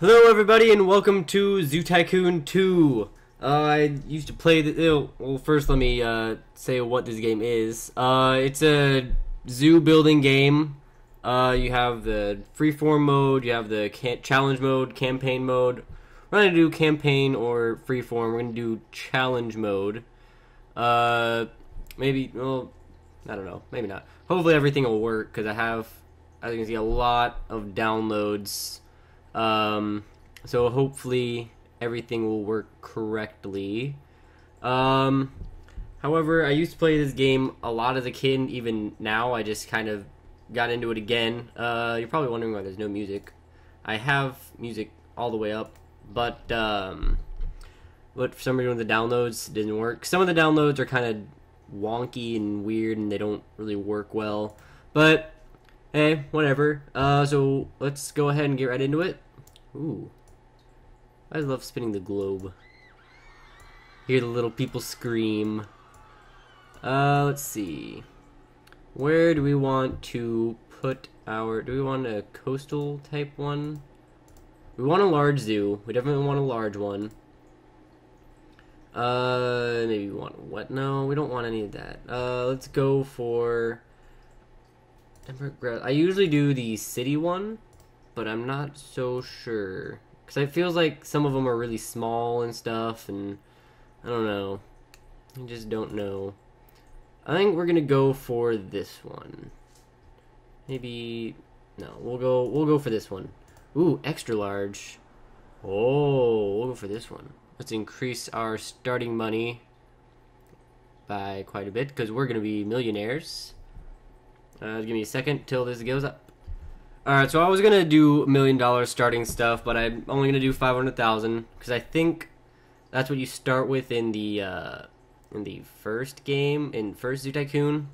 Hello, everybody, and welcome to Zoo Tycoon 2. Uh, I used to play the. oh, Well, first, let me uh, say what this game is. Uh, it's a zoo building game. Uh, you have the freeform mode, you have the challenge mode, campaign mode. We're gonna do campaign or freeform. We're gonna do challenge mode. Uh, maybe. Well, I don't know. Maybe not. Hopefully, everything will work because I have. I can see a lot of downloads. Um, so hopefully everything will work correctly. Um, however, I used to play this game a lot as a kid. Even now, I just kind of got into it again. Uh, you're probably wondering why there's no music. I have music all the way up, but um, but for some reason the downloads didn't work. Some of the downloads are kind of wonky and weird, and they don't really work well. But hey, whatever. Uh, so let's go ahead and get right into it. Ooh, I love spinning the globe. Hear the little people scream. Uh, let's see. Where do we want to put our... Do we want a coastal type one? We want a large zoo. We definitely want a large one. Uh, maybe we want what? No, we don't want any of that. Uh, let's go for... I usually do the city one, but I'm not so sure. Because it feels like some of them are really small and stuff, and I don't know. I just don't know. I think we're gonna go for this one. Maybe no. We'll go. We'll go for this one. Ooh, extra large. Oh, we'll go for this one. Let's increase our starting money by quite a bit because we're gonna be millionaires. Uh, give me a second till this goes up. Alright, so I was gonna do million dollar starting stuff, but I'm only gonna do five hundred thousand because I think that's what you start with in the uh, in the first game in first Zoo Tycoon.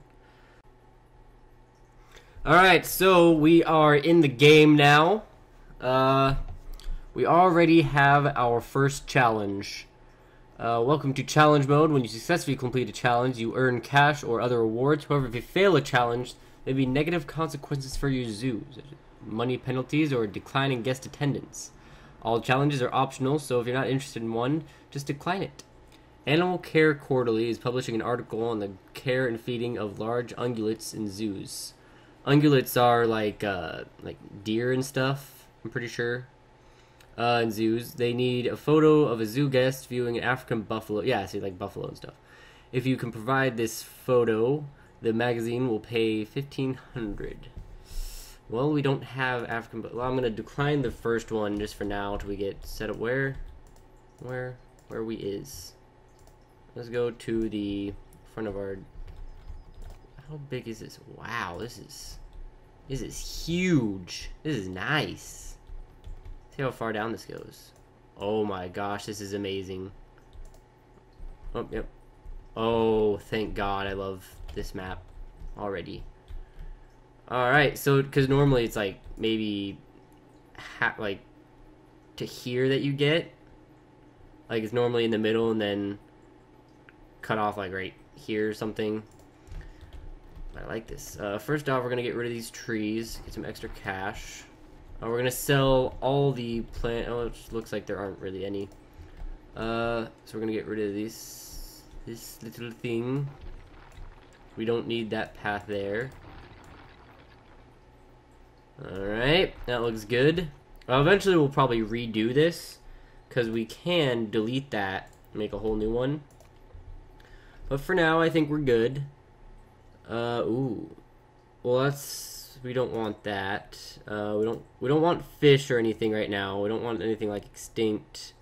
Alright, so we are in the game now. Uh, we already have our first challenge. Uh, welcome to challenge mode. When you successfully complete a challenge, you earn cash or other rewards. However, if you fail a challenge, there may be negative consequences for your zoo, money penalties, or declining guest attendance. All challenges are optional, so if you're not interested in one, just decline it. Animal Care Quarterly is publishing an article on the care and feeding of large ungulates in zoos. Ungulates are like uh, like deer and stuff. I'm pretty sure. Uh, in zoos, they need a photo of a zoo guest viewing an African buffalo. Yeah, see, like buffalo and stuff. If you can provide this photo, the magazine will pay fifteen hundred. Well, we don't have African. Well, I'm gonna decline the first one just for now until we get set up. Where, where, where we is. Let's go to the front of our. How big is this? Wow, this is. This is huge. This is nice. See how far down this goes. Oh my gosh, this is amazing. Oh, yep. Oh, thank God, I love this map already. Alright, so, because normally it's like, maybe, like, to here that you get. Like, it's normally in the middle and then cut off, like, right here or something. I like this. Uh, first off, we're going to get rid of these trees, get some extra cash. Uh, we're going to sell all the plant... Oh, it looks like there aren't really any. Uh, so we're going to get rid of this, this little thing. We don't need that path there. Alright, that looks good. Well, eventually we'll probably redo this, because we can delete that, make a whole new one. But for now, I think we're good. Uh, ooh. Well, that's... We don't want that. Uh, we don't we don't want fish or anything right now. We don't want anything like extinct.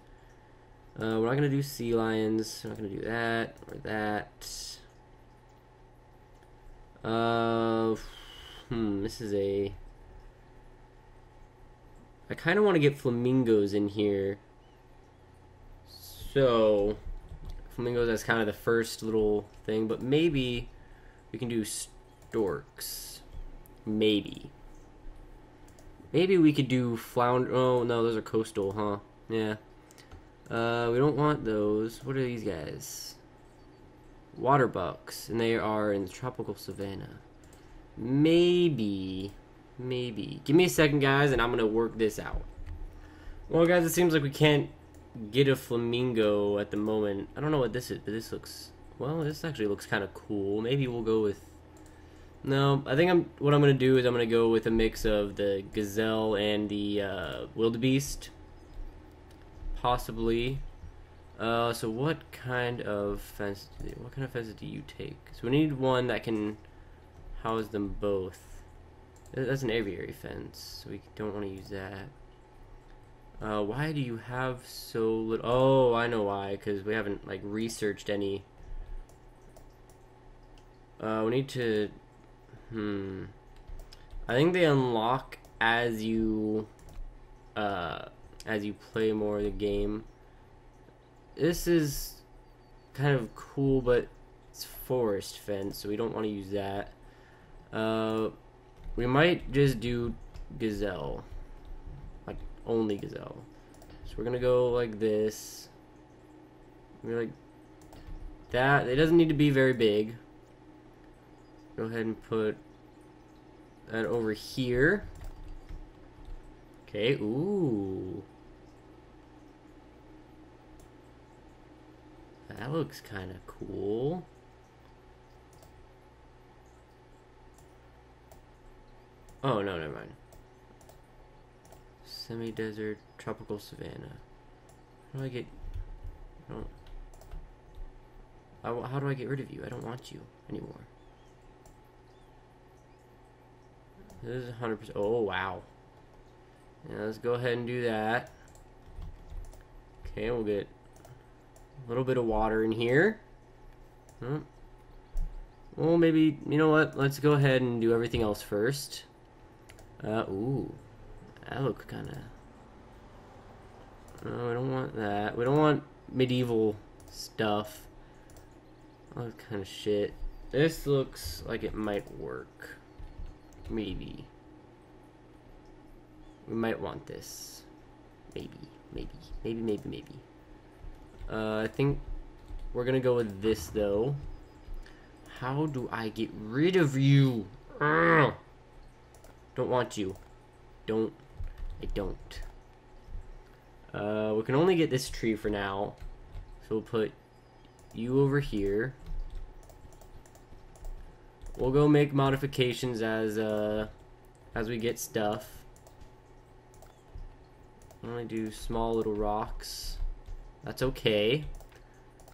Uh, we're not gonna do sea lions. We're not gonna do that or that. Uh, hmm. This is a. I kind of want to get flamingos in here. So, flamingos as kind of the first little thing, but maybe we can do storks. Maybe. Maybe we could do flounder. Oh no, those are coastal, huh? Yeah. Uh, we don't want those. What are these guys? Water bucks, and they are in the tropical savanna. Maybe, maybe. Give me a second, guys, and I'm gonna work this out. Well, guys, it seems like we can't get a flamingo at the moment. I don't know what this is, but this looks... Well, this actually looks kind of cool. Maybe we'll go with... No, I think I'm. what I'm to do is I'm to go with a mix of the gazelle and the uh, wildebeest. Possibly. Uh, so what kind of fence? What kind of fence do you take? So we need one that can house them both. That's an aviary fence, so we don't want to use that. Uh, why do you have so little? Oh, I know why. Because we haven't like researched any. Uh, we need to. Hmm. I think they unlock as you, uh, as you play more of the game. This is kind of cool, but it's forest fence, so we don't want to use that. Uh, we might just do gazelle Like, only gazelle. So we're gonna go like this. We're like that. It doesn't need to be very big. Go ahead and put that over here. Okay, ooh. That looks kind of cool. Oh, no, never mind. Semi-desert, tropical savanna. How do I get... I don't... I, how do I get rid of you? I don't want you anymore. This is 100%... Oh, wow. Yeah, let's go ahead and do that. Okay, we'll get a little bit of water in here. Hmm. Well, maybe, you know what? Let's go ahead and do everything else first. Uh, ooh. That looks kind of... No, we don't want that. We don't want medieval stuff. All that kind of shit. This looks like it might work. Maybe. We might want this. Maybe. Maybe. Maybe, maybe, maybe. Uh, I think we're gonna go with this, though. How do I get rid of you? Don't want you. Don't I don't. Uh, we can only get this tree for now. So we'll put you over here. We'll go make modifications as uh, as we get stuff. Only do small little rocks. That's okay.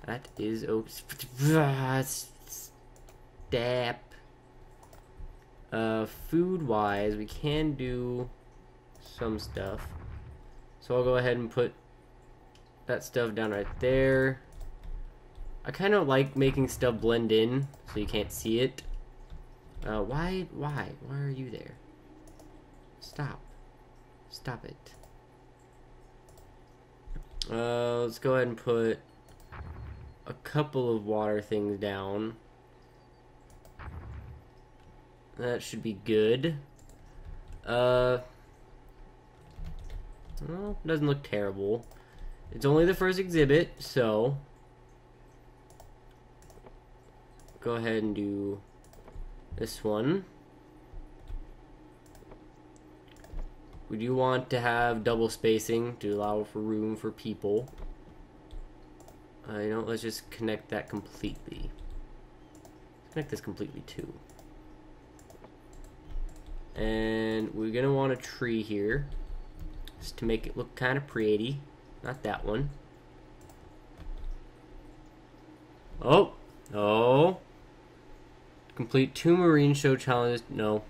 That is okay. Step. Uh, food wise, we can do some stuff. So I'll go ahead and put that stuff down right there. I kind of like making stuff blend in so you can't see it. Uh, why, why, why are you there? Stop. Stop it. Uh, let's go ahead and put a couple of water things down. That should be good. Uh, well, doesn't look terrible. It's only the first exhibit, so go ahead and do this one. We do want to have double spacing to allow for room for people. Uh, you know, let's just connect that completely. Let's connect this completely too. And we're gonna want a tree here. Just to make it look kind of pretty. Not that one. Oh! Oh! Complete two marine show challenges. No.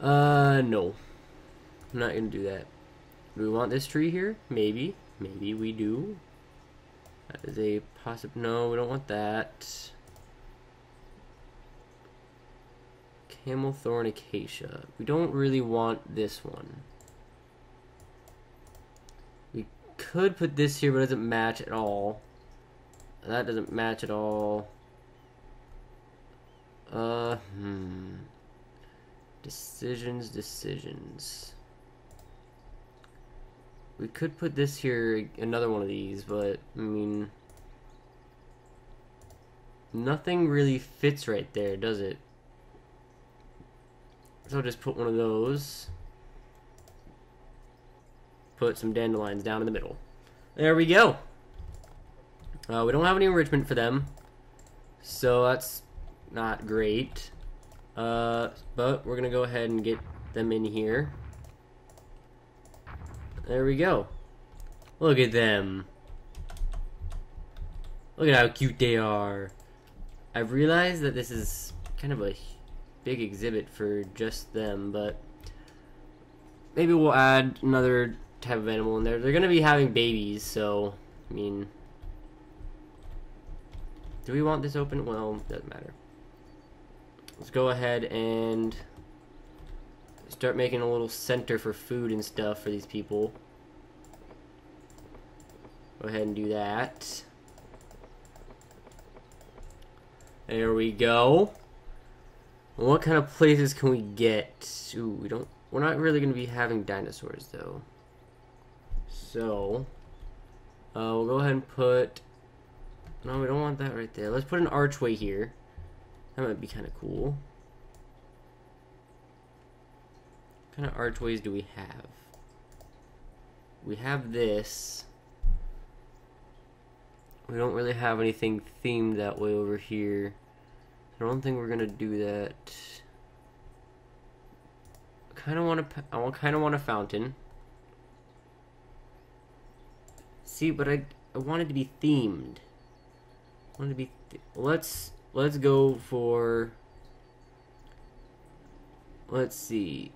Uh, no. I'm not gonna do that. Do we want this tree here? Maybe. Maybe we do. That is a possible. No, we don't want that. Camel thorn acacia. We don't really want this one. We could put this here, but it doesn't match at all. That doesn't match at all. Uh, hmm. Decisions, decisions. We could put this here, another one of these, but, I mean... Nothing really fits right there, does it? So I'll just put one of those. put some dandelions down in the middle. There we go. Uh, we don't have any enrichment for them, so that's not great. Uh, but we're gonna go ahead and get them in here. There we go. Look at them. Look at how cute they are. I've realized that this is kind of a big exhibit for just them, but maybe we'll add another type of animal in there. They're gonna be having babies, so I mean, do we want this open? Well, doesn't matter. Let's go ahead and start making a little center for food and stuff for these people. Go ahead and do that. There we go. What kind of places can we get? Ooh, we don't. We're not really going to be having dinosaurs though. So, uh, we'll go ahead and put. No, we don't want that right there. Let's put an archway here. That might be kind of cool. What kind of archways do we have? We have this. We don't really have anything themed that way over here. I don't think we're gonna do that. I kind of want to. I kind of want a fountain. See, but I I wanted to be themed. I wanted to be. Let's let's go for. Let's see.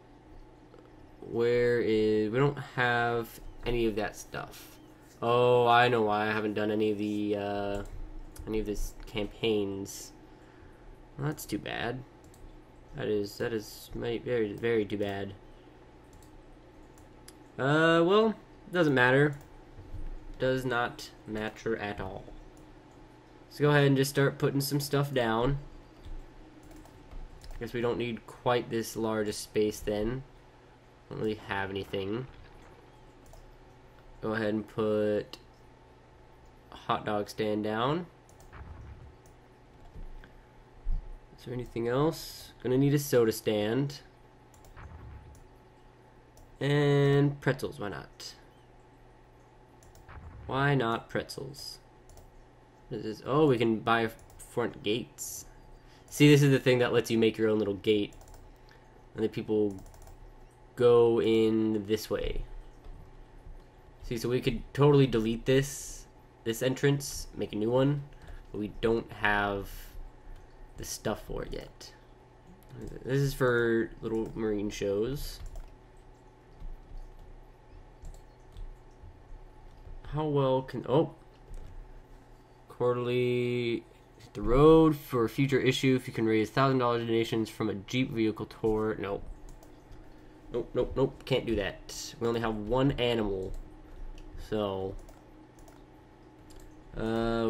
Where is we don't have any of that stuff. Oh, I know why I haven't done any of the uh, any of this campaigns. Well, that's too bad. That is that is very very too bad. Uh, well, doesn't matter. Does not matter at all. Let's go ahead and just start putting some stuff down. Guess we don't need quite this large a space then. Don't really have anything go ahead and put hot dog stand down. Is there anything else? Gonna need a soda stand. And pretzels, why not? Why not pretzels? This, oh, we can buy front gates. See, this is the thing that lets you make your own little gate. And the people go in this way. See, so we could totally delete this, this entrance, make a new one, but we don't have the stuff for it yet. This is for little marine shows. How well can, oh, quarterly the road for a future issue if you can raise thousand dollar donations from a Jeep vehicle tour. Nope. Nope, nope, nope. Can't do that. We only have one animal so, uh,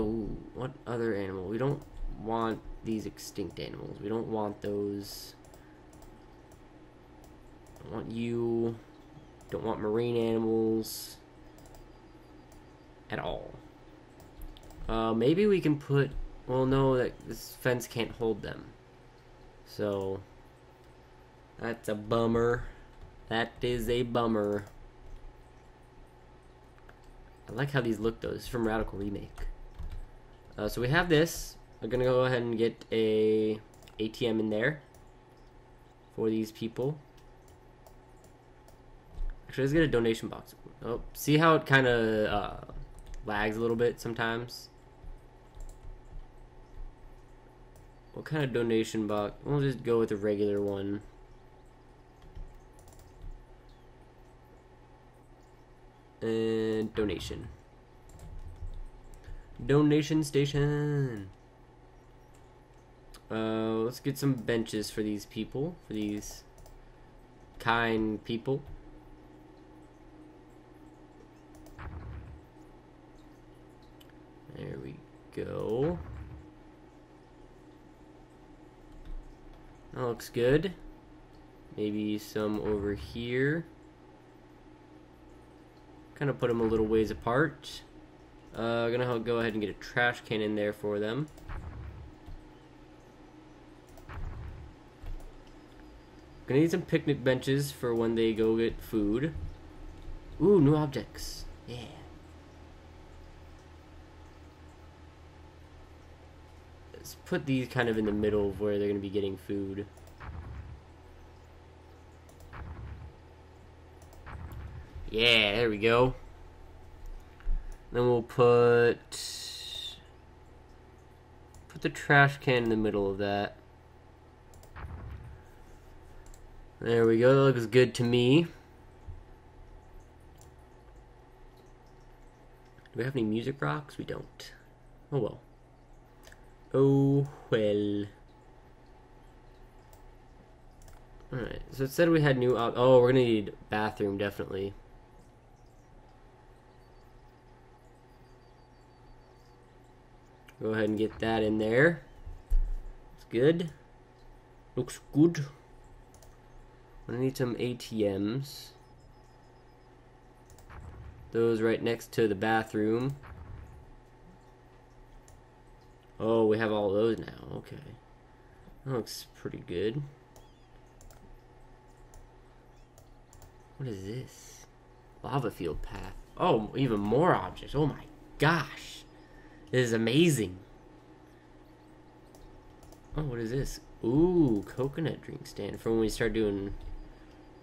what other animal? We don't want these extinct animals. We don't want those. I want you. Don't want marine animals at all. Uh, maybe we can put. Well, no, that this fence can't hold them. So that's a bummer. That is a bummer. I like how these look though. This is from Radical Remake. Uh, so we have this. I'm gonna go ahead and get a ATM in there for these people. Actually, let's get a donation box. Oh, see how it kind of uh, lags a little bit sometimes. What kind of donation box? We'll just go with a regular one. And donation. Donation station. Uh, let's get some benches for these people, for these kind people. There we go. That looks good. Maybe some over here. Kind of put them a little ways apart. Uh, gonna go ahead and get a trash can in there for them. Gonna need some picnic benches for when they go get food. Ooh, new objects. Yeah. Let's put these kind of in the middle of where they're to be getting food. Yeah, there we go. Then we'll put put the trash can in the middle of that. There we go. That looks good to me. Do we have any music rocks? We don't. Oh well. Oh well. Alright, so it said we had new op- Oh, we're gonna need bathroom, definitely. Go ahead and get that in there. It's good. Looks good. I need some ATMs. Those right next to the bathroom. Oh, we have all those now. Okay. That looks pretty good. What is this? Lava field path. Oh, even more objects. Oh my gosh. This is amazing. Oh, what is this? Ooh, coconut drink stand for when we start doing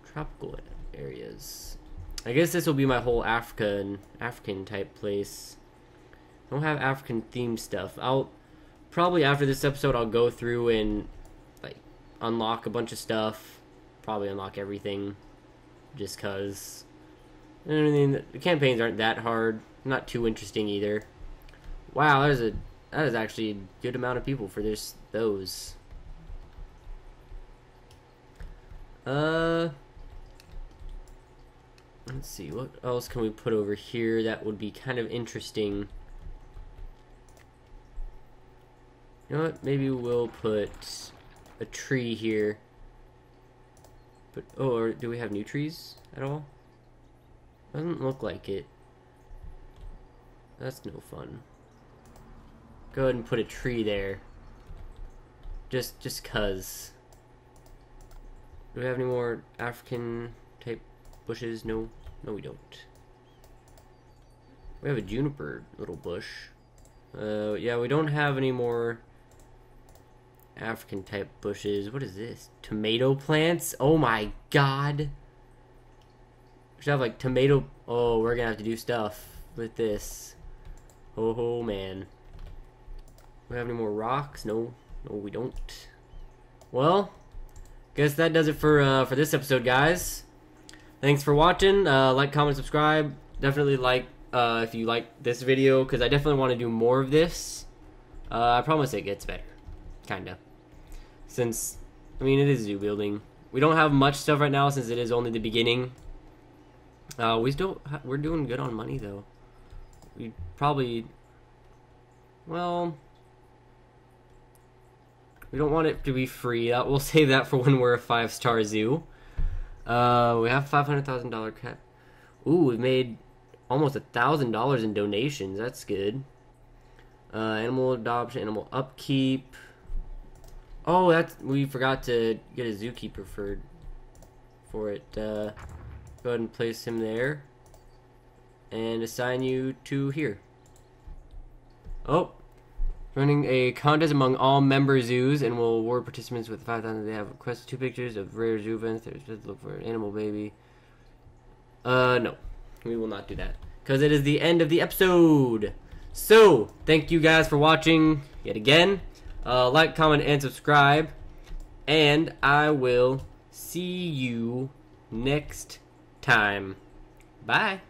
tropical areas. I guess this will be my whole African African type place. I don't have African themed stuff. I'll probably after this episode I'll go through and like unlock a bunch of stuff. Probably unlock everything just cuz I mean the campaigns aren't that hard, not too interesting either. Wow, that is a that is actually a good amount of people for this those. Uh Let's see, what else can we put over here that would be kind of interesting? You know what? Maybe we'll put a tree here. But oh, or do we have new trees at all? Doesn't look like it. That's no fun. Go ahead and put a tree there. Just just cuz. Do we have any more African type bushes? No. No we don't. We have a juniper little bush. Uh yeah, we don't have any more African type bushes. What is this? Tomato plants? Oh my god. We should have like tomato Oh, we're gonna have to do stuff with this. Oh, oh man. We have any more rocks? No, no, we don't. Well, guess that does it for uh, for this episode, guys. Thanks for watching. Uh, like, comment, subscribe. Definitely like uh, if you like this video because I definitely want to do more of this. Uh, I promise it gets better, kinda. Since I mean it is zoo building. We don't have much stuff right now since it is only the beginning. Uh, we still we're doing good on money though. We probably well we don't want it to be free. Uh, we'll save that for when we're a five star zoo. Uh, we have five hundred thousand dollar cap. Ooh, we made almost a thousand dollars in donations. That's good. Uh, animal adoption, animal upkeep. Oh, that's we forgot to get a zookeeper for for it. Uh, go ahead and place him there, and assign you to here. Oh, Running a contest among all member zoos and will award participants with 5,000. They have requested two pictures of rare zoo events. They're supposed to look for an animal baby. Uh, no. We will not do that. Because it is the end of the episode. So, thank you guys for watching yet again. Uh, like, comment, and subscribe. And I will see you next time. Bye.